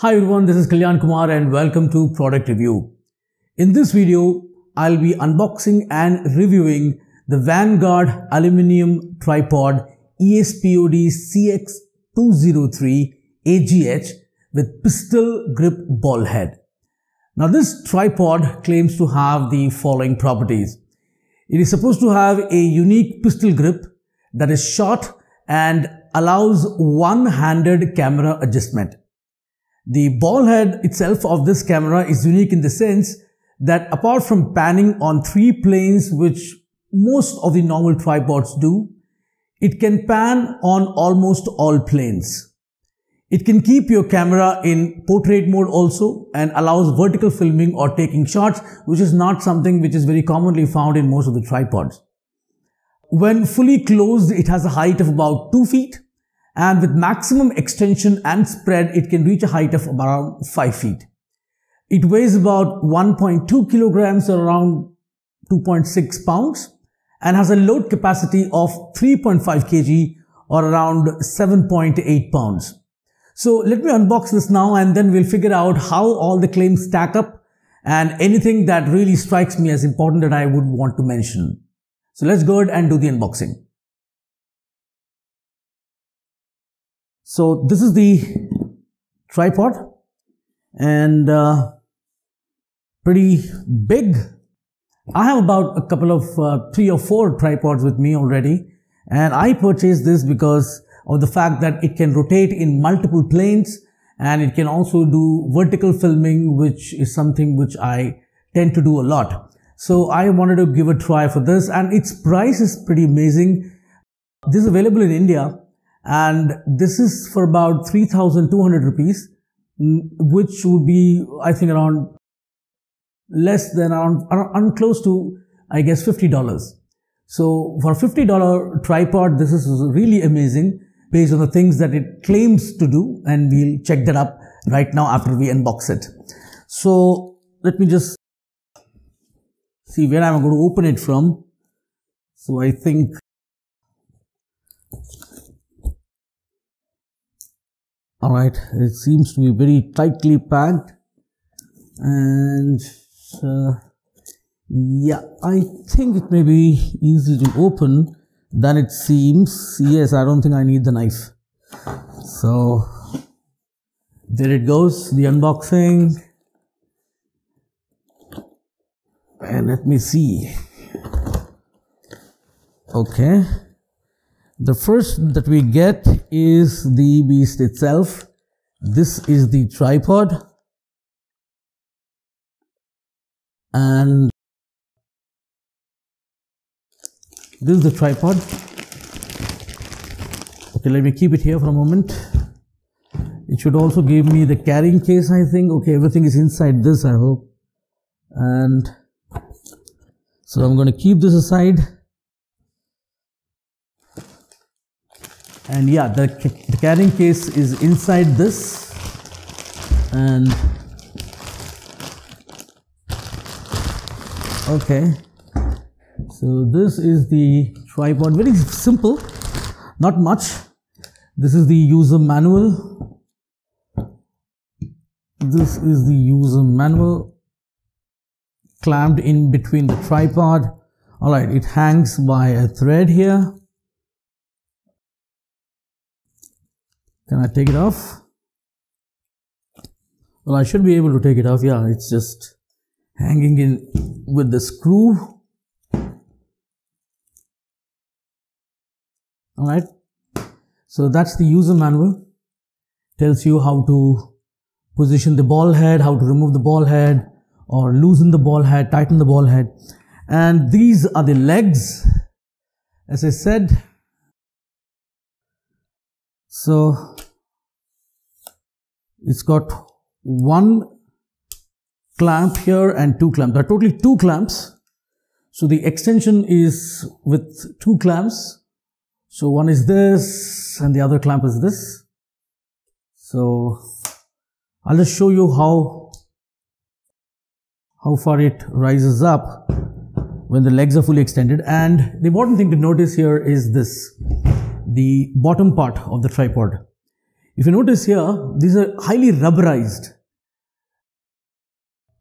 Hi everyone, this is Kalyan Kumar and welcome to Product Review. In this video, I'll be unboxing and reviewing the Vanguard Aluminium Tripod ESPOD CX203 AGH with pistol grip ball head. Now this tripod claims to have the following properties. It is supposed to have a unique pistol grip that is short and allows one-handed camera adjustment. The ball head itself of this camera is unique in the sense that apart from panning on three planes, which most of the normal tripods do, it can pan on almost all planes. It can keep your camera in portrait mode also and allows vertical filming or taking shots, which is not something which is very commonly found in most of the tripods. When fully closed, it has a height of about 2 feet and with maximum extension and spread, it can reach a height of around 5 feet. It weighs about 1.2 kilograms or around 2.6 pounds and has a load capacity of 3.5 kg or around 7.8 pounds. So let me unbox this now and then we'll figure out how all the claims stack up and anything that really strikes me as important that I would want to mention. So let's go ahead and do the unboxing. So this is the tripod and uh, pretty big. I have about a couple of uh, three or four tripods with me already and I purchased this because of the fact that it can rotate in multiple planes and it can also do vertical filming which is something which I tend to do a lot. So I wanted to give a try for this and its price is pretty amazing. This is available in India and this is for about 3200 rupees mm, which would be I think around less than around, around close to I guess $50. So for $50 tripod this is really amazing based on the things that it claims to do and we'll check that up right now after we unbox it. So let me just see where I'm going to open it from. So I think all right. It seems to be very tightly packed. And uh, yeah I think it may be easy to open than it seems. Yes I don't think I need the knife. So there it goes the unboxing. And let me see. Okay the first that we get is the beast itself. This is the tripod. And this is the tripod. Okay, let me keep it here for a moment. It should also give me the carrying case, I think. Okay, everything is inside this, I hope. And so I'm going to keep this aside. And yeah the, the carrying case is inside this. And okay. So this is the tripod. Very simple. Not much. This is the user manual. This is the user manual clamped in between the tripod. All right it hangs by a thread here Can I take it off? Well, I should be able to take it off. Yeah, it's just hanging in with the screw. All right. So that's the user manual. Tells you how to position the ball head, how to remove the ball head or loosen the ball head, tighten the ball head. And these are the legs. As I said, so it's got one clamp here and two clamps. There are totally two clamps. So the extension is with two clamps. So one is this and the other clamp is this. So I'll just show you how, how far it rises up when the legs are fully extended. And the important thing to notice here is this, the bottom part of the tripod. If you notice here, these are highly rubberized.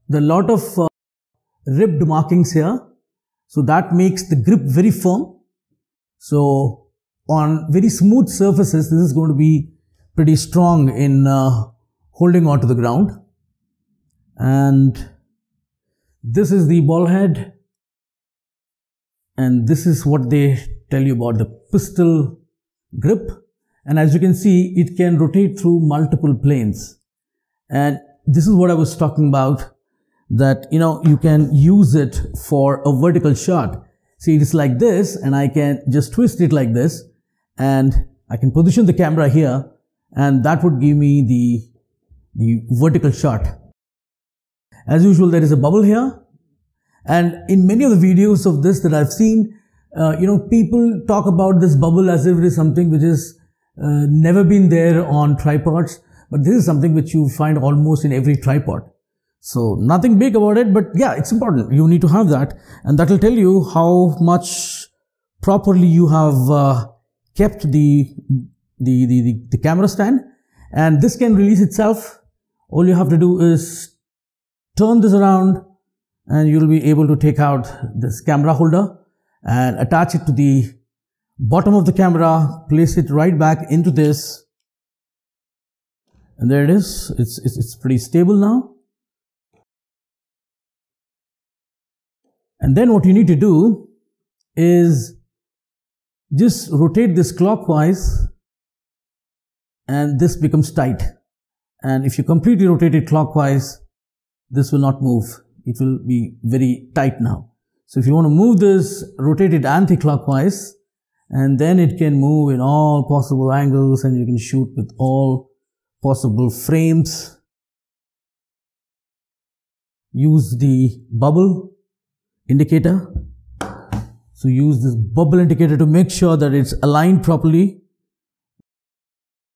There are a lot of uh, ribbed markings here. So that makes the grip very firm. So on very smooth surfaces, this is going to be pretty strong in uh, holding onto the ground. And this is the ball head. And this is what they tell you about the pistol grip. And as you can see, it can rotate through multiple planes. And this is what I was talking about that, you know, you can use it for a vertical shot. See, it is like this and I can just twist it like this and I can position the camera here and that would give me the, the vertical shot. As usual, there is a bubble here. And in many of the videos of this that I've seen, uh, you know, people talk about this bubble as if it is something which is uh, never been there on tripods. But this is something which you find almost in every tripod. So nothing big about it, but yeah, it's important. You need to have that. And that will tell you how much properly you have uh, kept the, the, the, the, the camera stand. And this can release itself. All you have to do is turn this around and you'll be able to take out this camera holder and attach it to the bottom of the camera, place it right back into this. And there it is. It's, it's, it's pretty stable now. And then what you need to do is just rotate this clockwise and this becomes tight. And if you completely rotate it clockwise, this will not move. It will be very tight now. So if you want to move this, rotate it anti-clockwise and then it can move in all possible angles and you can shoot with all possible frames. Use the bubble indicator. So use this bubble indicator to make sure that it's aligned properly.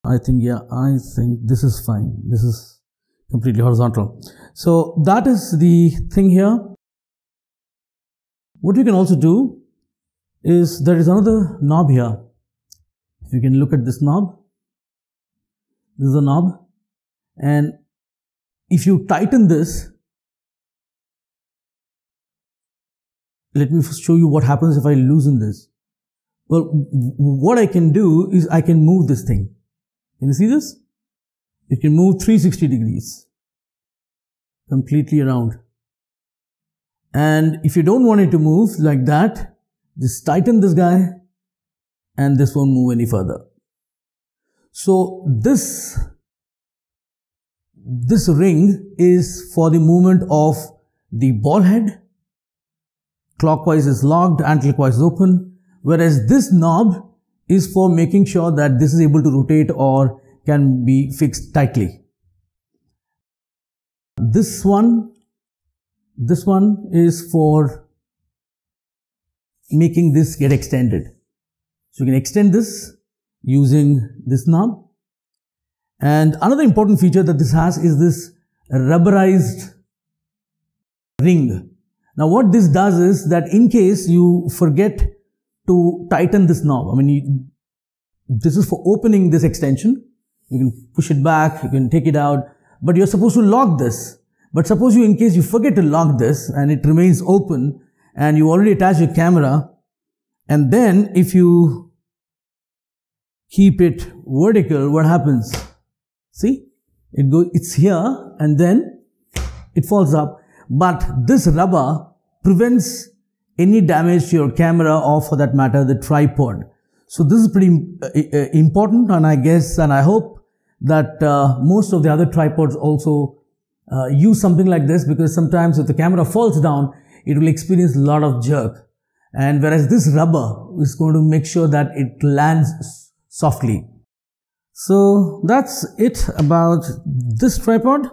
I think, yeah, I think this is fine. This is completely horizontal. So that is the thing here. What you can also do is there is another knob here. If you can look at this knob, this is a knob and if you tighten this, let me show you what happens if I loosen this. Well, what I can do is I can move this thing. Can you see this? It can move 360 degrees completely around. And if you don't want it to move like that, just tighten this guy and this won't move any further. So this, this ring is for the movement of the ball head Clockwise is locked, anti-clockwise is open. Whereas this knob is for making sure that this is able to rotate or can be fixed tightly. This one, this one is for making this get extended. So you can extend this using this knob. And another important feature that this has is this rubberized ring now what this does is that in case you forget to tighten this knob, I mean, you, this is for opening this extension. You can push it back, you can take it out, but you're supposed to lock this. But suppose you, in case you forget to lock this and it remains open and you already attach your camera and then if you keep it vertical, what happens? See, it goes, it's here and then it falls up. But this rubber prevents any damage to your camera or for that matter the tripod. So this is pretty uh, uh, important and I guess and I hope that uh, most of the other tripods also uh, use something like this because sometimes if the camera falls down it will experience a lot of jerk and whereas this rubber is going to make sure that it lands softly. So that's it about this tripod.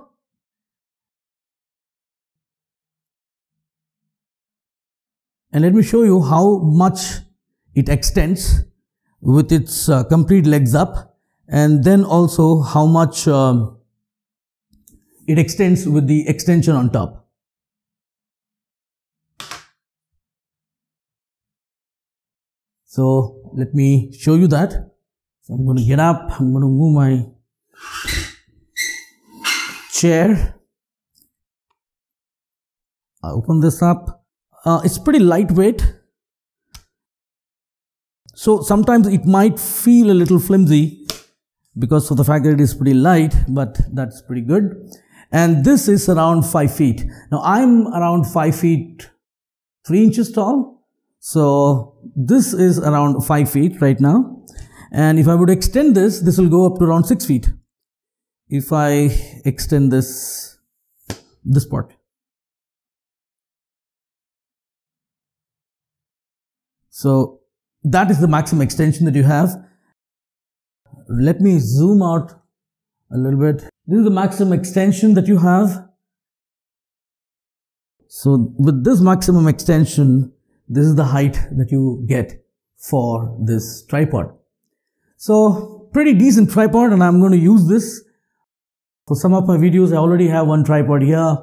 And let me show you how much it extends with its uh, complete legs up and then also how much um, it extends with the extension on top. So let me show you that. So I'm going to get up, I'm going to move my chair. I open this up. Uh, it's pretty lightweight. So sometimes it might feel a little flimsy because of the fact that it is pretty light, but that's pretty good. And this is around 5 feet. Now I'm around 5 feet 3 inches tall. So this is around 5 feet right now. And if I would extend this, this will go up to around 6 feet. If I extend this, this part. So that is the maximum extension that you have. Let me zoom out a little bit. This is the maximum extension that you have. So with this maximum extension, this is the height that you get for this tripod. So pretty decent tripod and I'm going to use this. For some of my videos, I already have one tripod here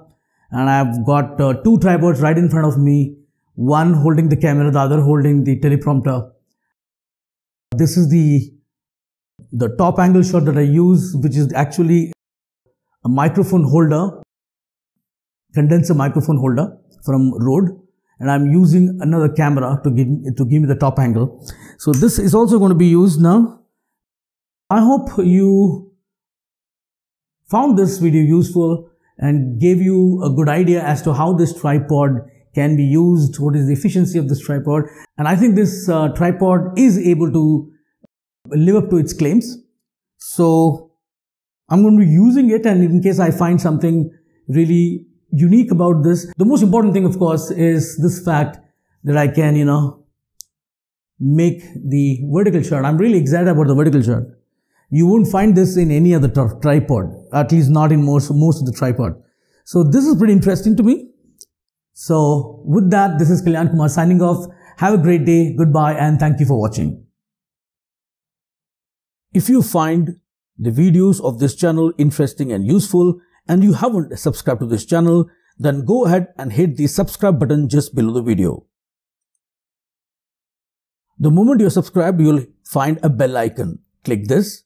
and I've got uh, two tripods right in front of me. One holding the camera, the other holding the teleprompter. This is the, the top angle shot that I use, which is actually a microphone holder, condenser microphone holder from Rode and I'm using another camera to give, to give me the top angle. So this is also going to be used now. I hope you found this video useful and gave you a good idea as to how this tripod can be used, what is the efficiency of this tripod. And I think this uh, tripod is able to live up to its claims. So I'm going to be using it and in case I find something really unique about this, the most important thing, of course, is this fact that I can, you know, make the vertical shot. I'm really excited about the vertical shot. You won't find this in any other tripod, at least not in most, most of the tripod. So this is pretty interesting to me. So with that, this is Kalyan Kumar signing off. Have a great day. Goodbye and thank you for watching. If you find the videos of this channel interesting and useful and you haven't subscribed to this channel, then go ahead and hit the subscribe button just below the video. The moment you're subscribed, you'll find a bell icon. Click this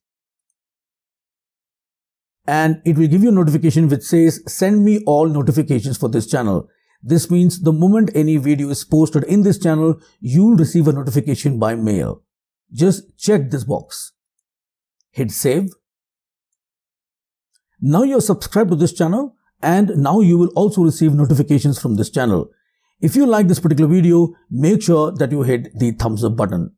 and it will give you a notification which says send me all notifications for this channel. This means the moment any video is posted in this channel, you'll receive a notification by mail. Just check this box. Hit save. Now you're subscribed to this channel and now you will also receive notifications from this channel. If you like this particular video, make sure that you hit the thumbs up button.